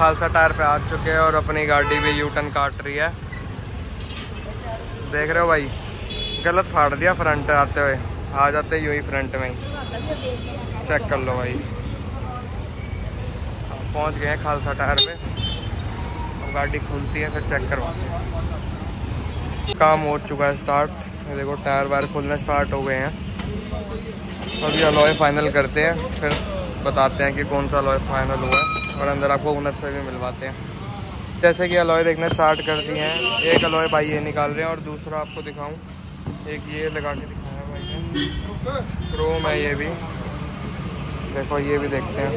Khalsa tyre पे आ चुके हैं और अपनी गाड़ी भी यू टर्न काट रही है। देख रहे हो भाई? गलत फाड़ दिया फ्रंट आते हुए। आ जाते यूँ ही फ्रंट में चेक कर लो भाई। पहुँच गए हैं खालसा टायर पे। अब गाड़ी खुलती है, फिर चेक करवाते हैं। काम हो चुका है स्टार्ट देखो, टायर वायर खुलने स्टार्ट हो गए हैं। अभी अलॉय फाइनल करते हैं, फिर बताते हैं कि कौन सा अलॉय फाइनल हुआ है। और अंदर आपको ओनर से भी मिलवाते हैं। जैसे कि अलॉय देखना स्टार्ट कर दिए हैं। एक अलॉय भाई ये निकाल रहे हैं और दूसरा आपको दिखाऊँ। एक ये लगा के दिखाया भाई ने। क्रोम है ये भी। देखो, ये भी देखते हैं।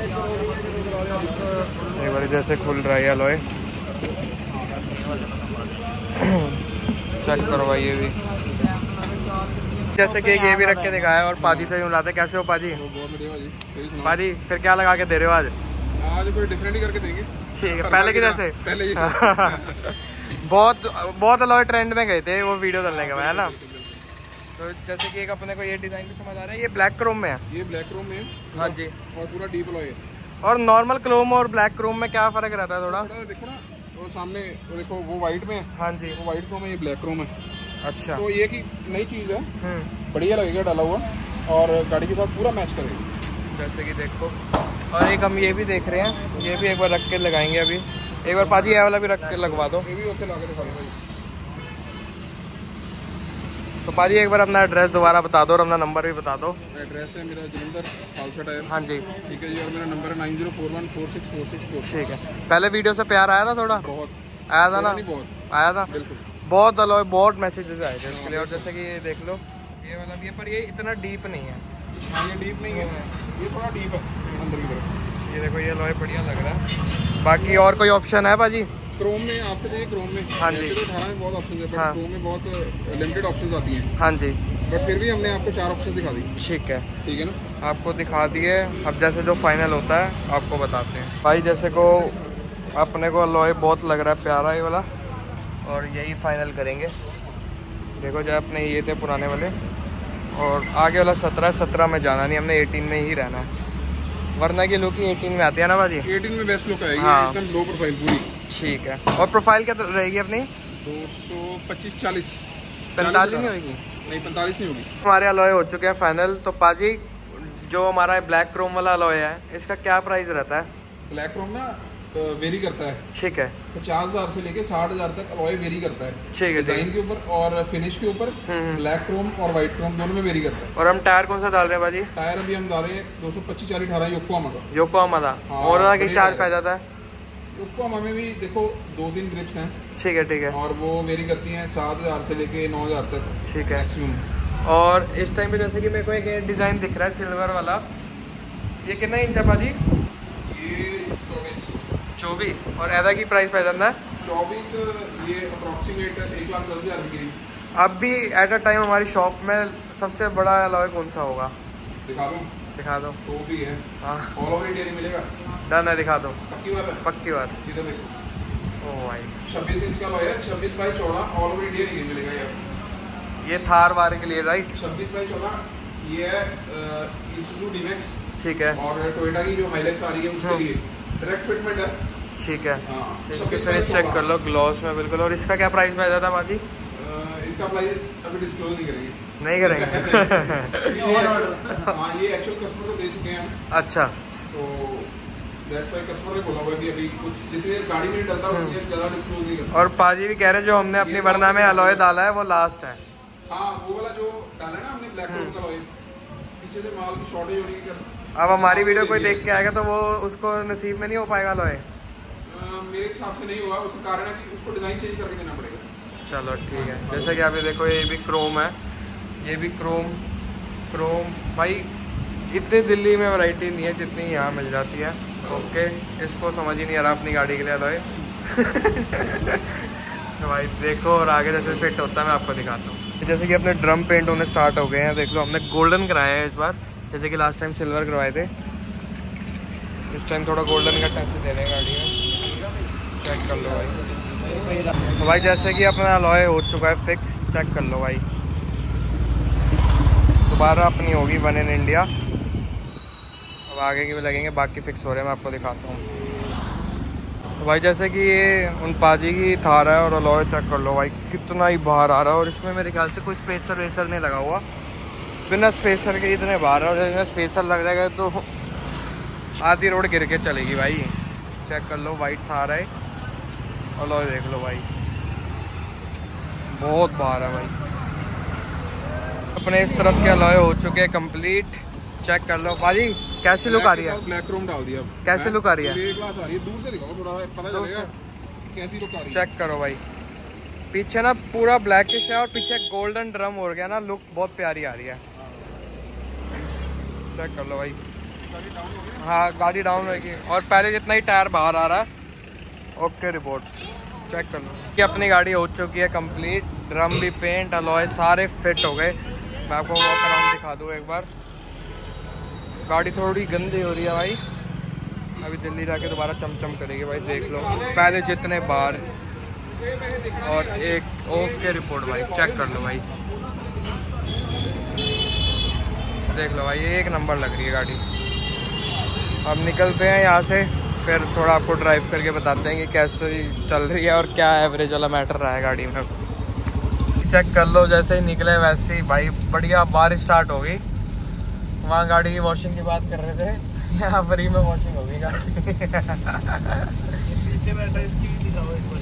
एक बार जैसे खुल रहा है अलॉय। चेक करो भाई ये भी। जैसे कि ये भी रख के दिखाया और पाजी से भी मिलाते कैसे हो पाजी? पाजी, फिर क्या लगा के दे रहे हो आज? आज कोई डिफरेंट ही करके देंगे। ठीक है पहले की जैसे पहले ही। बहुत बहुत अलॉय ट्रेंड में गए थे वो वीडियो डालने के है ना? तो जैसे कि एक अपने को ये डिज़ाइन भी समझ आ रहा है ये ब्लैक क्रोम में है। ये ब्लैक रूम में हाँ जी। और पूरा डीप लॉय है। और नॉर्मल क्रोम और ब्लैक क्रोम में क्या फ़र्क रहता है थोड़ा? देखो ना वो सामने वो देखो वो वाइट में हाँ। जी। वो वाइट क्रोम है ये ब्लैक क्रोम है। अच्छा। तो ये की नई चीज़ है। हम्म। बढ़िया लगेगा डाला हुआ और गाड़ी के साथ पूरा मैच करेगा। जैसे कि देखो। और एक हम ये भी देख रहे हैं ये भी एक बार रख के लगाएँगे अभी। एक बार पाजी ये वाला भी रख के लगवा दो। ये भी ओके ला के तो पाजी एक बार अपना एड्रेस दोबारा बता दो और अपना नंबर भी बता दो। एड्रेस है मेरा जलंधर खालसा टायर। हाँ जी। ठीक है जी और मेरा नंबर है nine zero four one four six four six four. ठीक है। पहले वीडियो से प्यार आया था थोड़ा? बहुत। आया था ना? बहुत। आया था? बिल्कुल। बहुत बहुत मैसेजेस आए थे और जैसे कि ये देख लो ये वाला भी है पर ये इतना डीप नहीं है। हाँ ये डीप नहीं है। ये थोड़ा डीप है अंदर की तरफ़। ये देखो ये अलॉय बढ़िया लग रहा है। बाकी और कोई ऑप्शन है भाजी? क्रोम में आपको चाहिए क्रोम में। हाँ जी। तो अठारह में बहुत ऑप्शन है बट हाँ। क्रोम में बहुत लिमिटेड ऑप्शन आती हैं। हाँ जी। बट फिर भी हमने आपको चार ऑप्शन दिखा दी। ठीक है। ठीक है ना? आपको दिखा दिए। अब जैसे जो फाइनल होता है आपको बताते हैं। भाई जैसे को अपने को अलॉय बहुत लग रहा है प्यारा ये वाला। और यही फाइनल करेंगे। देखो जो अपने ये थे पुराने वाले। और आगे वाला सत्रह सत्रह में जाना नहीं हमने एटीन में ही रहना। है वरना की लुक ही एटीन में आती है ना भाजी? 18 में बेस्ट लुक आएगी हाँ। एकदम लो प्रोफ़ाइल पूरी। ठीक है। और प्रोफ़ाइल क्या रहेगी अपनी? दो सौ पच्चीस चालीस। पैंतालीस नहीं होगी नहीं पैंतालीस नहीं होगी। हमारे अलॉय हो चुके हैं फाइनल तो पाजी जो हमारा ब्लैक क्रोम वाला अलॉय है इसका क्या प्राइस रहता है? ब्लैक क्रोम ना वेरी करता है। ठीक है। पचास हज़ार से लेके साठ हज़ार तक अलॉय वेरी करता है। ठीक है डिज़ाइन के ऊपर और फिनिश के ऊपर हम्म। ब्लैक क्रोम और व्हाइट क्रोम दोनों में वेरी करता है। और हम टायर कौन सा डाल रहे हैं बाजी टायर अभी हम डाल रहे हैं दो सौ पच्चीस चालीस अठारह योकोहामा का। योकोहामा था हाँ, और चार्ज। पै जाता है? में भी देखो दो तीन ग्रिप्स हैं। ठीक है ठीक है। और वो वेरी करती हैं सात हज़ार से लेके नौ हज़ार तक ठीक है। मैक्सिमम और इस टाइम पे जैसे कि मेरे को एक डिज़ाइन दिख रहा है सिल्वर वाला। ये कितना इंच है बाजी ये चौबीस। और ऐसा की प्राइस पै जाता है? चौबीस ये अप्रोक्सीमेट एक लाख दस हज़ार की अब भी एट अ टाइम हमारी शॉप में सबसे बड़ा अलॉय कौन सा होगा? दिखा दूँ? दिखा दो। तो भी है। हाँ। ऑल ओवर इंडिया नहीं मिलेगा? डन है दिखा दो। पक्की बात है? पक्की बात। देखो। ओ भाई। छब्बीस इंच का लॉयर छब्बीस बाई चौदह ऑल ओवर इंडिया नहीं मिलेगा यार ये थार वारे के लिए राइट छब्बीस बाई चौदह ये है ठीक है। और टोयोटा की जो हाइलेक्स आ रही है उसके हाँ। लिए। डायरेक्ट फिटमेंट है। ठीक है। हाँ। इसकी फिनिश चेक कर लो ग्लॉस में बिल्कुल। और इसका क्या प्राइस पै जाता है इसका प्राइस अभी डिस्क्लोज नहीं करेंगे। नहीं करेंगे। ये हाँ ये एक्चुअल कस्टमर को दे चुके हैं अच्छा। तो दैट्स वाई कस्टमर ने बोला कि अभी कुछ जितनी देर गाड़ी में डलता उतनी ज़्यादा डिस्क्लोज नहीं करता और पाजी भी कह रहे हैं जो हमने अपनी वरना में अलॉय डाला है वो लास्ट है। हाँ वो वाला जो डाला है ना हमने ब्लैक हम्म। कलर का पीछे से माल की शॉर्टेज होने की कर अब हमारी वीडियो कोई देख के आएगा तो वो उसको नसीब में नहीं हो पाएगा अलॉय मेरे हिसाब से नहीं हुआ, उसका कारण है कि उसको डिज़ाइन चेंज करके देना पड़ेगा। चलो, ठीक है। जैसे कि अभी देखो, ये भी क्रोम है। ये भी क्रोम क्रोम भाई, इतनी दिल्ली में वैरायटी नहीं है जितनी यहाँ मिल जाती है। ओके इसको समझ ही नहीं आ रहा अपनी गाड़ी के लिए तो भाई, देखो, और आगे जैसे फिट होता है, मैं आपको दिखाता हूँ। जैसे कि अपने ड्रम पेंट होने स्टार्ट हो गए हैं, देख लो, हमने गोल्डन कराया है इस बार। जैसे कि लास्ट टाइम सिल्वर करवाए थे। इस टाइम थोड़ा गोल्डन का टच दे रहे हैं गाड़ी में। चेक कर लो भाई। तो भाई, जैसे कि अपना लॉय हो चुका है फिक्स चेक कर लो भाई। दोबारा अपनी होगी वन इन इंडिया अब आगे के भी लगेंगे, बाकी फिक्स हो रहे हैं, मैं आपको दिखाता हूँ। तो भाई, जैसे कि ये उन पाजी की थार है और अलॉय चेक कर लो भाई, कितना ही बाहर आ रहा है। और इसमें मेरे ख्याल से कोई स्पेसर वेसर नहीं लगा हुआ। बिना स्पेसर के इतने बाहर और इसमें स्पेसर लग जाएगा तो आधी रोड गिर के चलेगी भाई। चेक कर लो वाइट थार है। अलॉय देख लो भाई। बहुत बाहर है भाई। अपने इस तरफ़ के अलॉय हो चुके हैं कंप्लीट चेक कर लो। भाजी कैसी लुक आ रही है? ब्लैक क्रोम डाल दिया कैसी look आ रही है? ये क्लास आ रही है। दूर से दिखाओ थोड़ा पता चलेगा। कैसी लुक आ रही है? चेक करो भाई। पीछे ना पूरा ब्लैकिश है और पीछे गोल्डन ड्रम हो गया ना। लुक बहुत प्यारी आ रही है। चेक कर लो भाई। हाँ गाड़ी डाउन होगी। और पहले जितना ही टायर बाहर आ रहा है ओके रिपोर्ट चेक कर लो कि अपनी गाड़ी हो चुकी है कंप्लीट ड्रम भी पेंट अलॉय सारे फिट हो गए। मैं आपको वॉक अराउंड दिखा दूँ एक बार। गाड़ी थोड़ी गंदी हो रही है भाई। अभी दिल्ली जाके दोबारा चमचम करेगी भाई, देख लो। पहले जितने बार। और एक ओके रिपोर्ट भाई चेक कर लो भाई। देख लो भाई, एक नंबर लग रही है गाड़ी। अब निकलते हैं यहाँ से। फिर थोड़ा आपको ड्राइव करके बताते हैं कि कैसे चल रही है और क्या एवरेज वाला मैटर रहा है गाड़ी में। चेक कर लो जैसे ही निकले वैसे ही भाई बढ़िया बारिश स्टार्ट हो गई। वहाँ गाड़ी की वॉशिंग की बात कर रहे थे। यहाँ फ्री में वॉशिंग होगी गाड़ी। पीछे बैठा इसकी भी दिखाओ एक बार।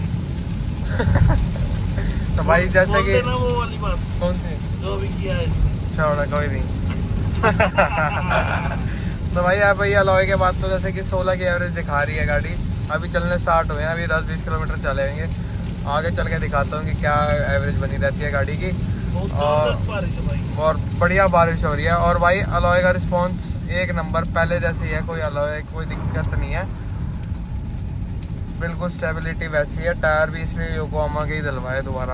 तो भाई जैसे कि वो वाली बात। कौन सी? जो भी किया है छोड़ा कोई नहीं। तो भाई आप भैया लॉय के बाद तो जैसे कि 16 की एवरेज दिखा रही है गाड़ी। अभी चलने स्टार्ट हुए हैं अभी 10-20 किलोमीटर चलेंगे आगे चल के दिखाता हूँ कि क्या एवरेज बनी रहती है गाड़ी की। और- और बढ़िया बारिश हो रही है। और भाई अलॉय का रिस्पांस एक नंबर पहले जैसे ही है कोई अलॉय कोई दिक्कत नहीं है। बिल्कुल स्टेबिलिटी वैसी है। टायर भी इसलिए योकोहामा के ही डलवाए दोबारा।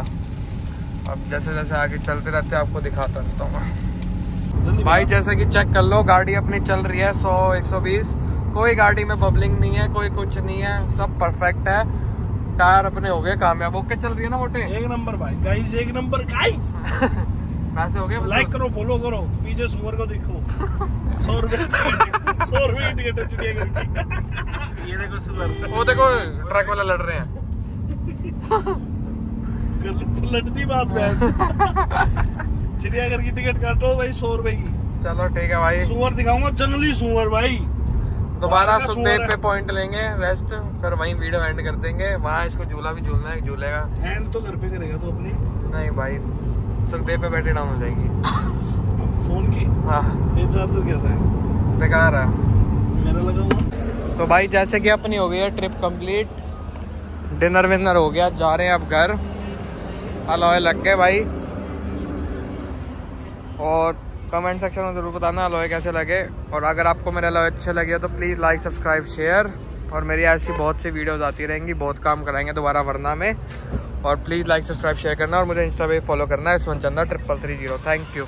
अब जैसे जैसे आगे चलते रहते आपको दिखाता रहता हूँ भाई जैसे कि चेक कर लो गाड़ी अपनी चल रही है 100 120 कोई गाड़ी में बबलिंग नहीं है कोई कुछ नहीं है सब परफेक्ट है। टायर अपने हो गए कामयाब। ओके चल रही है ना मोटे? एक नंबर भाई गाइस एक नंबर गाइस वैसे हो गए लाइक करो फॉलो करो। पीछे सुअर को देखो। सौ रुपए सौ रुपए टिकट है चिड़ियाघर की। ये देखो सुअर। वो देखो ट्रक वाले लड़ रहे हैं। पलटती बात में चिड़ियाघर की टिकट काटो भाई सौ रुपए की। चलो ठीक है भाई। सुअर दिखाऊँगा जंगली सुअर भाई। दोबारा सुखदेव पे पॉइंट लेंगे रेस्ट फिर वहीं वीडियो एंड कर देंगे। वहाँ इसको झूला भी झूलना है झूलेगा। हैंड तो घर पे करेगा तो अपनी। नहीं भाई सुखदेव पे बैटरी डाउन हो जाएगी। फ़ोन की? हाँ। ये चार्जर कैसा है? बेकार है। मेरा लगा हुआ। तो भाई जैसे कि अपनी हो गई है ट्रिप कंप्लीट डिनर विनर हो गया जा रहे हैं अब घर। अलॉय लग गए भाई। और कमेंट सेक्शन में ज़रूर बताना अलोए कैसे लगे। और अगर आपको मेरे अलोए अच्छे लगे तो प्लीज़ लाइक सब्सक्राइब शेयर और मेरी ऐसी बहुत सी वीडियोज़ आती रहेंगी, बहुत काम कराएँगे दोबारा वरना में। और प्लीज़ लाइक सब्सक्राइब शेयर करना, और मुझे इंस्टा पे फॉलो करना है इसमें चंदा triple three zero thank you